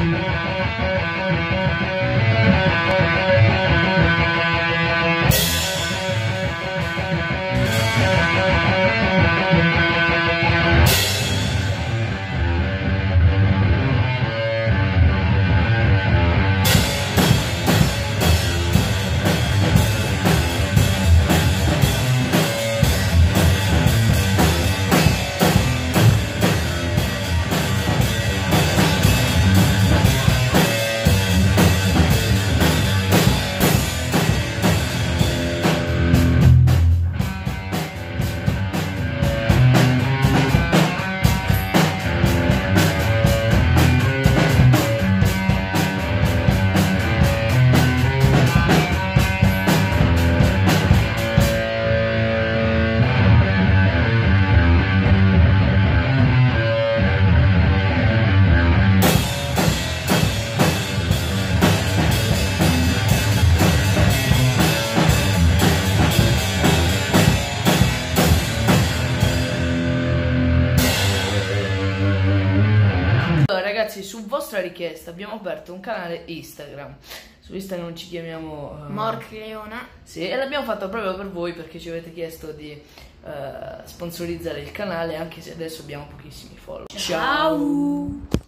Thank you. Allora, ragazzi, su vostra richiesta abbiamo aperto un canale Instagram. Su Instagram ci chiamiamo eh, Mork Leona. Sì, e l'abbiamo fatto proprio per voi perché ci avete chiesto di eh, sponsorizzare il canale, anche se adesso abbiamo pochissimi follow. Ciao.